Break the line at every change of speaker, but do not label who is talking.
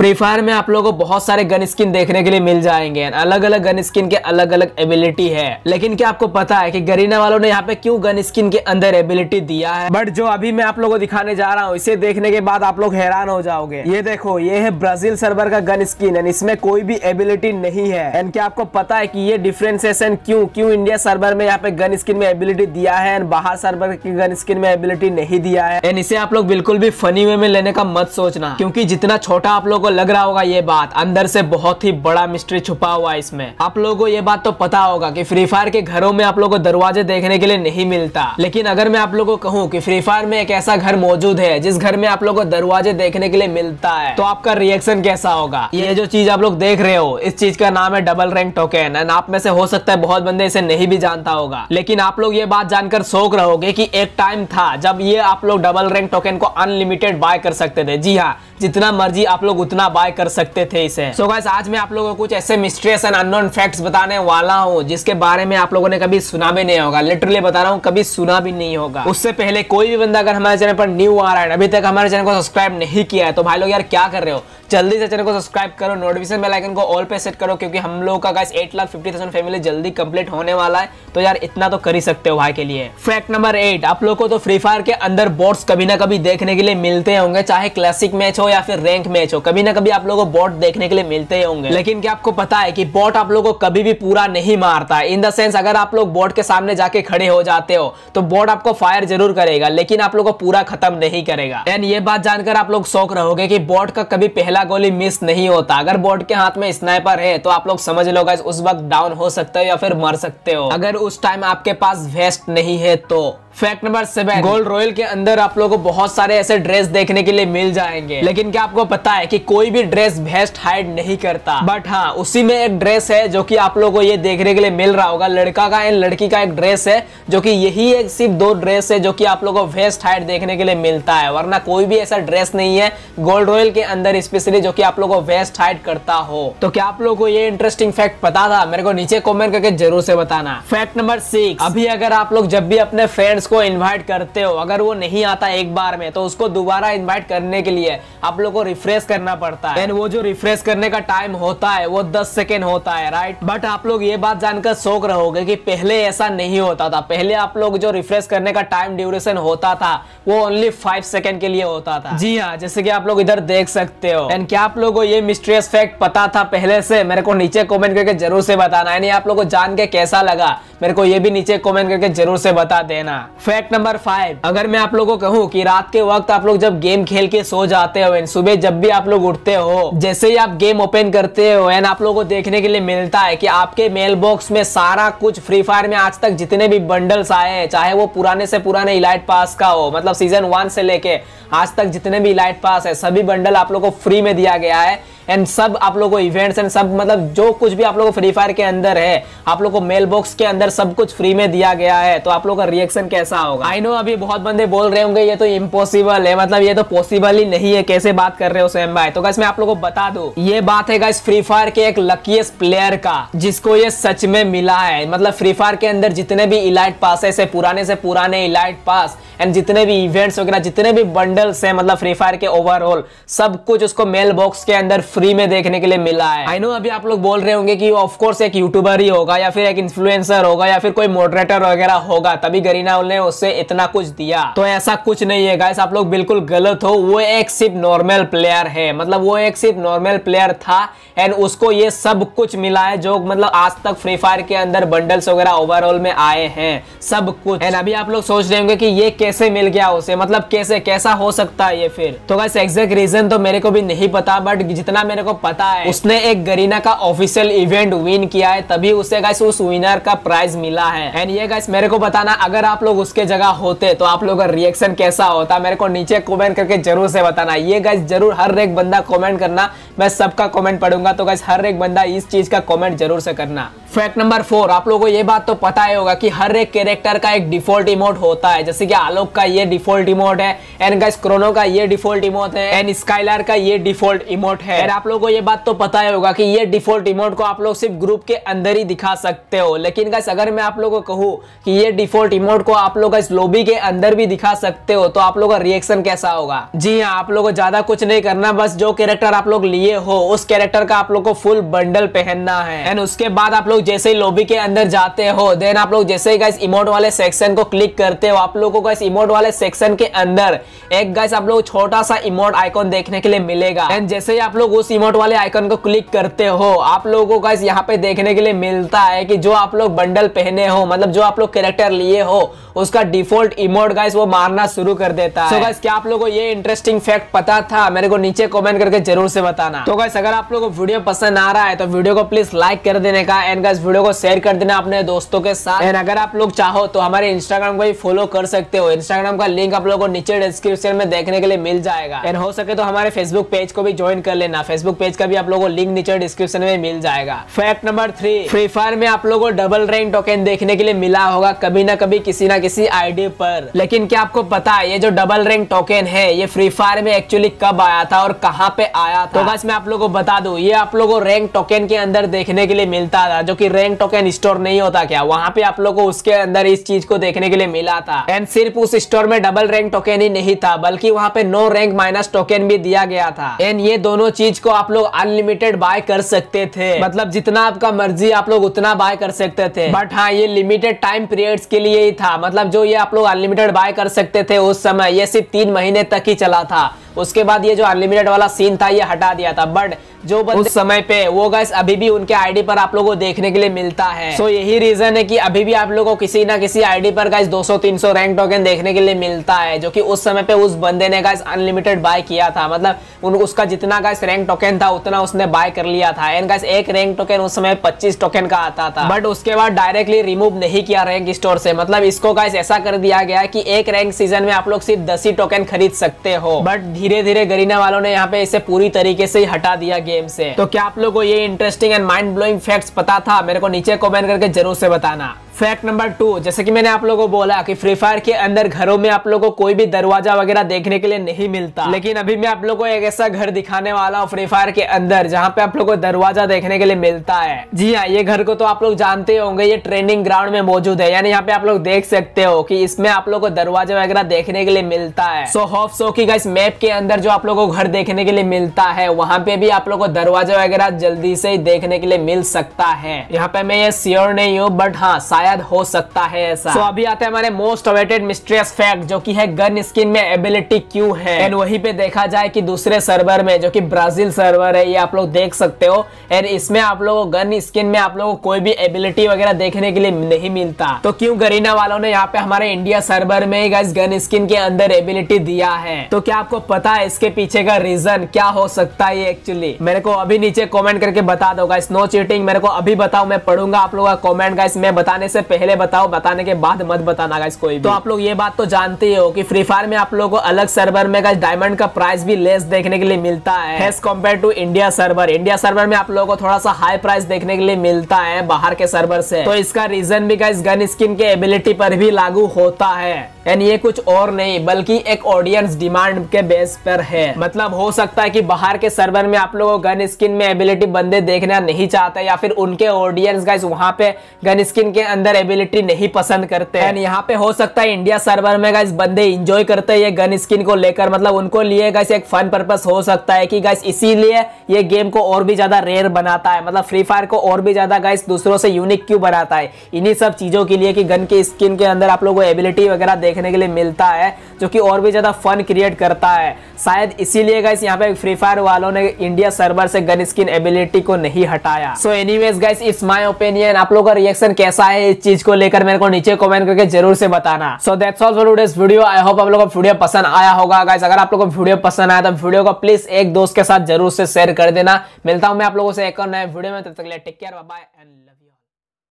Free fire में आप लोगों को बहुत सारे गन स्किन देखने के लिए मिल जाएँगे। अलग अलग गन स्किन के अलग अलग एबिलिटी है। लेकिन क्या आपको पता है कि गरीना वालों ने यहाँ पे क्यों गन स्किन के अंदर एबिलिटी दिया है? बट जो अभी मैं आप लोगों को दिखाने जा रहा हूँ, इसे देखने के बाद आप लोग हैरान हो जाओगे। ये देखो, ये है ब्राज़ील सर्वर का गन स्किन एंड इसमें कोई भी एबिलिटी नहीं है। एंड क्या आपको पता है की ये डिफ्रेंसिएशन क्यूँ क्यूँ इंडिया सर्वर में यहाँ पे गन स्किन में एबिलिटी दिया है एंड बाहर सर्वर की गन स्किन में एबिलिटी नहीं दिया है? एंड इसे आप लोग बिल्कुल भी फनी वे में लेने का मत सोचना, क्योंकि जितना छोटा आप लोग लग रहा होगा ये बात। अंदर से बहुत ही बड़ा मिस्ट्री छुपा हुआ है इसमें। आप लोगों को ये बात तो पता होगा कि फ्री फायर के घरों में आप लोगों को दरवाजे देखने के लिए नहीं मिलता। लेकिन अगर मैं आप लोगों को कहूँ कि फ्री फायर में एक ऐसा घर मौजूद है, जिस घर में आप लोगों को दरवाजे देखने के लिए मिलता है तो आपका रिएक्शन कैसा होगा? ये जो चीज़ आप लोग देख रहे हो, इस चीज़ का नाम है डबल रैंक टोकन एंड आप में से हो सकता है बहुत बंदे इसे नहीं भी जानता होगा। लेकिन आप लोग ये बात जानकर शौक रहोगे की एक टाइम था जब ये आप लोग डबल रैंक टोकन को अनलिमिटेड बाय कर सकते थे। जी हाँ जितना मर्ज़ी आप लोग उतना बाय कर सकते थे इसे। सो so आज मैं आप लोगों को कुछ ऐसे मिस्ट्रियस एंड अननोन फैक्ट्स बताने वाला हूँ, जिसके बारे में आप लोगों ने कभी सुना भी नहीं होगा। लिटरली बता रहा हूँ, कभी सुना भी नहीं होगा। उससे पहले कोई भी बंदा अगर हमारे चैनल पर न्यू आ रहा है, अभी तक हमारे चैनल को सब्सक्राइब नहीं किया है तो भाई लोग यार क्या कर रहे हो? जल्दी से चैनल को सब्सक्राइब करो नोटिफिकेशन बेल आइकन को ऑल पे सेट करो, क्योंकि हम लोग का guys 8 lakh fifty thousand family जल्दी कंप्लीट होने वाला है। तो यार इतना तो कर ही सकते हो भाई के लिए। फैक्ट नंबर एट आप लोग को तो फ्री फायर के अंदर बोट्स कभी ना कभी देखने के लिए मिलते होंगे, चाहे क्लासिक मैच हो या फिर रैंक मैच हो, कभी ना कभी आप लोगों को बॉट देखने के लिए मिलते ही होंगे। लेकिन क्या आपको पता है कि बॉट आप लोगों को कभी भी पूरा नहीं मारता इन द सेंस अगर आप लोग बॉट के सामने जाके खड़े हो जाते हो तो बॉट आपको फायर ज़रूर करेगा, लेकिन आप लोग को पूरा खत्म नहीं करेगा। एंड ये बात जानकर आप लोग शौक रहोगे की बॉट का कभी पहला गोली मिस नहीं होता। अगर बॉट के हाथ में स्नाइपर है तो आप लोग समझ लो उस वक्त डाउन हो सकते हो या फिर मर सकते हो। अगर उस टाइम आपके पास वेस्ट नहीं है तो fact number seven gold royal के अंदर आप लोगों को बहुत सारे ऐसे ड्रेस देखने के लिए मिल जाएँगे। लेकिन क्या आपको पता है कि कोई भी ड्रेस वेस्ट हाइड नहीं करता? बट हाँ उसी में एक ड्रेस है जो कि आप लोगों को ये देखने के लिए मिल रहा होगा। लड़का का एंड लड़की का एक ड्रेस है, जो कि यही एक सिर्फ़ दो ड्रेस है जो कि आप लोगों को वेस्ट हाइड देखने के लिए मिलता है। वरना कोई भी ऐसा ड्रेस नहीं है गोल्ड रॉयल के अंदर स्पेशली जो कि आप लोगों को वेस्ट हाइड करता हो। तो क्या आप लोगों को ये इंटरेस्टिंग फैक्ट पता था? मेरे को नीचे कॉमेंट करके ज़रूर से बताना। फैक्ट नंबर सिक्स अभी अगर आप लोग जब भी अपने फ्रेंड्स को इन्वाइट करते हो, अगर वो नहीं आता एक बार में तो उसको दोबारा इन्वाइट करने के लिए आप लोग को रिफ्रेश करना पड़ता है। वो जो रिफ्रेश करने का टाइम होता है, वो दस सेकेंड होता है राइट बट आप लोग ये बात जानकर शौक रहोगे कि पहले ऐसा नहीं होता था। पहले आप लोग जो रिफ्रेश करने का टाइम ड्यूरेशन होता था, वो ओनली फाइव सेकेंड के लिए होता था। जी हाँ जैसे कि आप लोग इधर देख सकते हो। एंड क्या आप लोग को ये मिस्ट्रियस फैक्ट पता था पहले से? मेरे को नीचे कमेंट करके ज़रूर से बताना। यानी आप लोग को जान के कैसा लगा? मेरे को ये भी नीचे कमेंट करके ज़रूर से बता देना। फैक्ट नंबर फाइव, अगर मैं आप लोगों को कहूँ कि रात के वक्त आप लोग जब गेम खेल के सो जाते हो एंड सुबह जब भी आप लोग उठते हो, जैसे ही आप गेम ओपन करते हो एंड आप लोगों को देखने के लिए मिलता है कि आपके मेल बॉक्स में सारा कुछ फ्री फायर में आज तक जितने भी बंडल्स आए हैं, चाहे वो पुराने से पुराने इलाइट पास का हो मतलब सीज़न वन से लेके आज तक जितने भी इलाइट पास है, सभी बंडल आप लोग को फ्री में दिया गया है। एंड सब आप लोगों को इवेंट्स एंड सब मतलब जो कुछ भी आप लोगों को फ्री फायर के अंदर है, आप लोग को मेल बॉक्स के अंदर सब कुछ फ्री में दिया गया है तो आप लोग का रिएक्शन कैसा होगा? आई नो अभी बहुत बंदे बोल रहे होंगे, ये तो इम्पॉसिबल है। मतलब ये तो पॉसिबल ही नहीं है, कैसे बात कर रहे हो सेम भाई? तो मैं आप लोगों को बता दू, ये बात है गाइस फ्री फायर के एक लकीस्ट प्लेयर का, जिसको ये सच में मिला है। मतलब फ्री फायर के अंदर जितने भी इलाइट पास है पुराने से पुराने इलाइट पास एंड जितने भी इवेंट्स वगैरह, जितने भी बंडल्स है मतलब फ्री फायर के ओवरऑल सब कुछ उसको मेल बॉक्स के अंदर फ्री में देखने के लिए मिला है। आई नो अभी आप लोग बोल रहे होंगे कि ऑफकोर्स एक यूट्यूबर ही होगा या फिर एक इन्फ्लुएंसर होगा या फिर कोई मॉडरेटर वगैरह होगा, तभी गरीना ने उससे इतना कुछ दिया। तो ऐसा कुछ नहीं है गाइस आप लोग बिल्कुल गलत हो। वो एक सिर्फ़ नॉर्मल प्लेयर है। मतलब वो एक सिर्फ़ नॉर्मल प्लेयर था एंड उसको ये सब कुछ मिला है जो मतलब आज तक फ्री फायर के अंदर बंडल्स वगैरह ओवरऑल में आए हैं। सब कुछ। एंड अभी आप लोग सोच रहे होंगे कि ये कैसे मिल गया उसे? मतलब कैसे, कैसा हो सकता है ये फिर? तो गाइस एग्जैक्ट रीजन तो मेरे को भी नहीं पता बट जितना मेरे को पता है। उसने एक गरीना का ऑफिशियल इवेंट विन किया है, तभी उसे गाइस उस विनर का प्राइज मिला है। एंड ये गाइस मेरे को बताना, अगर आप लोग उसके जगह होते तो आप लोग का रिएक्शन कैसा होता? मेरे को नीचे कमेंट करके ज़रूर से बताना। ये गाइस ज़रूर हर एक बंदा कमेंट करना, मैं सबका कॉमेंट पढ़ूँगा तो गाइस हर एक बंदा इस चीज़ का कॉमेंट ज़रूर से करना। फैक्ट नंबर फोर आप लोगों को ये बात तो पता ही होगा कि हर एक कैरेक्टर का एक डिफ़ॉल्ट इमोट होता है। जैसे कि आलोक का ये डिफ़ॉल्ट इमोट है एंड गाइस क्रोनो का ये डिफ़ॉल्ट इमोट है एंड स्काइलर का ये डिफ़ॉल्ट इमोट है। आप लोगों को ये बात तो पता ही होगा कि ये डिफ़ॉल्ट इमोट को आप लोग सिर्फ़ ग्रुप के अंदर ही दिखा सकते हो। लेकिन गाइस अगर मैं आप लोगों को कहूँ कि ये डिफ़ॉल्ट इमोट को आप लोग इस लॉबी के अंदर भी दिखा सकते हो तो आप लोग का रिएक्शन कैसा होगा? जी हाँ आप लोग को ज़्यादा कुछ नहीं करना, बस जो कैरेक्टर आप लोग लिए हो, उस कैरेक्टर का आप लोग को फुल बंडल पहनना है। एंड उसके बाद आप लोग जैसे ही लॉबी के अंदर जाते हो देन आप लोग जैसे ही गाइस इमोट वाले सेक्शन को क्लिक करते हो, आप लोगों को इस इमोट वाले सेक्शन के अंदर एक गाइस आप लोग छोटा सा इमोट आइकॉन देखने के लिए मिलेगा। एंड जैसे ही आप लोग उस इमोट वाले आइकन को क्लिक करते हो, आप लोगों को गाइस यहाँ पे देखने के लिए मिलता है कि जो आप लोग बंडल पहने हो मतलब जो आप लोग कैरेक्टर लिए हो, उसका डिफ़ॉल्ट इमोट गाइस वो मारना शुरू कर देता है। So गाइस क्या आप लोगों को ये इंटरेस्टिंग फैक्ट पता था? मेरे को नीचे कमेंट करके ज़रूर से बताना। तो गाइस अगर आप लोगों को वीडियो पसंद आ रहा है तो वीडियो को प्लीज़ लाइक कर देने का एंड गाइस वीडियो को शेयर कर देना अपने दोस्तों के साथ। एंड अगर आप लोग चाहो तो हमारे इंस्टाग्राम को भी फॉलो कर सकते हो। इंस्टाग्राम का लिंक आप लोगों को नीचे डिस्क्रिप्शन में देखने के लिए मिल जाएगा। एंड हो सके तो हमारे फेसबुक पेज को भी ज्वाइन कर लेना। फेसबुक पेज का भी आप लोगों को लिंक नीचे डिस्क्रिप्शन में मिल जाएगा। Fact number three free fire में आप लोगों को डबल रैंक टोकन देखने के लिए मिला होगा कभी ना कभी किसी ना किसी आईडी पर। लेकिन क्या आपको पता है ये जो डबल रैंक टोकन है ये फ्री फायर में एक्चुअली कब आया था और कहाँ पे आया था? तो बस मैं आप लोगों को बता दू ये आप लोगों को रैंक टोकन के अंदर देखने के लिए मिलता था जो कि रैंक टोकन स्टोर नहीं होता क्या? वहाँ पे आप लोग को उसके अंदर इस चीज़ को देखने के लिए मिला था। एंड सिर्फ़ उस स्टोर में डबल रैंक टोकन ही नहीं था, बल्कि वहाँ पे नो रैंक माइनस टोकन भी दिया गया था। एंड ये दोनों चीज़ को आप लोग अनलिमिटेड बाय कर सकते थे। मतलब जितना आपका मर्ज़ी आप लोग उतना बाय कर सकते थे। बट हाँ ये लिमिटेड टाइम पीरियड्स के लिए ही था। मतलब जो ये आप लोग अनलिमिटेड बाय कर सकते थे उस समय, ये सिर्फ़ तीन महीने तक ही चला था। उसके बाद ये जो अनलिमिटेड वाला सीन था, ये हटा दिया था। बट जो उस समय पे वो गैस अभी भी उनके आईडी पर आप लोगों को देखने के लिए मिलता है। सो so, यही रीजन है कि अभी भी आप लोगों को किसी ना किसी आईडी पर गैस 200-300 रैंक टोकन देखने के लिए मिलता है जो कि उस समय पे उस बंदे ने गैस अनलिमिटेड बाय किया था। मतलब उन उसका जितना गैस रैंक टोकन था उतना उसने बाय कर लिया था। एंड गैस एक रैंक टोकन उस समय पच्चीस टोकन का आता था। बट उसके बाद डायरेक्टली रिमूव नहीं किया रैंक स्टोर से। मतलब इसको गैस ऐसा कर दिया गया कि एक रैंक सीज़न में आप लोग सिर्फ़ दस ही टोकन खरीद सकते हो। बट धीरे धीरे गरीना वालों ने यहाँ पे इसे पूरी तरीके से हटा दिया गेम से तो क्या आप लोगों को ये interesting and mind blowing facts पता था? मेरे को नीचे कमेंट करके ज़रूर से बताना। फैक्ट नंबर टू जैसे कि मैंने आप लोगों को बोला कि फ्री फायर के अंदर घरों में आप लोगों को कोई भी दरवाज़ा वगैरह देखने के लिए नहीं मिलता। लेकिन अभी मैं आप लोगों को एक ऐसा घर दिखाने वाला हूँ फ्री फायर के अंदर, जहाँ पे आप लोगों को दरवाज़ा देखने के लिए मिलता है। जी हाँ ये घर को तो आप लोग जानते होंगे, ये ट्रेनिंग ग्राउंड में मौजूद है। यानी यहाँ पे आप लोग देख सकते हो कि इसमें आप लोग को दरवाज़ा वगैरह देखने के लिए मिलता है। सो होप सो की इस मैप के अंदर जो आप लोग को घर देखने के लिए मिलता है, वहाँ पे भी आप लोग को दरवाज़ा वगैरह जल्दी से देखने के लिए मिल सकता है। यहाँ पे मैं ये श्योर नहीं हूँ बट हाँ शायद हो सकता है ऐसा। So, अभी आते हैं हमारे मोस्ट अवेटेड मिस्ट्रियस फैक्ट जो कि है गन स्किन में एबिलिटी क्यों है? एंड वहीं पे देखा जाए कि दूसरे सर्वर में जो कि ब्राज़ील सर्वर है ये आप लोग देख सकते हो। एंड इसमें आप लोगों गन स्किन में आप लोगों को कोई भी एबिलिटी वगैरह देखने के लिए नहीं मिलता। तो क्यों गरीना वालों ने यहाँ पे हमारे इंडिया सर्वर में गन स्किन के अंदर एबिलिटी दिया है? तो क्या आपको पता है इसके पीछे का रीजन क्या हो सकता है एक्चुअली मेरे को अभी नीचे कमेंट करके बता दो गाइस नो चीटिंग मेरे को अभी बताओ मैं पढ़ूँगा आप लोगों का कमेंट गाइस मैं बताने से पहले बताओ बताने के बाद मत बताना गाइस कोई भी। तो आप लोग ये बात तो जानते हो कि फ्री फायर में आप लोगों को अलग सर्वर में गाइस डायमंड का प्राइस भी लेस देखने के लिए मिलता है। As compare to India server India server में आप लोगों को थोड़ा सा हाई प्राइस देखने के लिए मिलता है बाहर के सर्वर से। तो इसका रीजन भी गाइस गन स्किन के एबिलिटी पर भी लागू होता है। एंड ये कुछ और नहीं, बल्कि एक ऑडियंस डिमांड के बेस पर है। मतलब हो सकता है कि बाहर के सर्वर में आप लोगों गन स्किन में एबिलिटी बंदे देखना नहीं चाहते, या फिर उनके ऑडियंस गाइस वहाँ पे गन स्किन के अंदर एबिलिटी नहीं पसंद करते। हैं यहाँ पे हो सकता है इंडिया सर्वर में गाइस बंदे इंजॉय करते हैं ये गन स्किन को लेकर। मतलब उनको लिए गाइस एक फन पर्पस हो सकता है कि गाइस इसीलिए ये गेम को और भी ज़्यादा रेयर बनाता है। मतलब फ्री फायर को और भी ज़्यादा गाइस दूसरों से यूनिक क्यों बनाता है? इन्हीं सब चीज़ों के लिए कि गन के स्किन के अंदर आप लोगों को एबिलिटी वगैरह देखने के लिए मिलता है, जो कि और भी ज़्यादा फन क्रिएट करता है। शायद इसीलिए गाइस यहाँ पे फ्री फायर वालों ने इंडिया सर्वर से गन स्किन एबिलिटी को नहीं हटाया। So anyways guys it's my opinion आप लोगों का रिएक्शन कैसा है इस चीज़ को लेकर मेरे को नीचे कमेंट करके ज़रूर से बताना। So that's all for today's video I hope आप लोगों को वीडियो पसंद आया होगा। गाइस अगर आप लोगों को वीडियो पसंद आया तो वीडियो को प्लीज़ एक दोस्त के साथ ज़रूर से शेयर कर देना। मिलता हूँ मैं आप लोगों से एक और नए वीडियो में, तब तक टेक केयर बाय एंड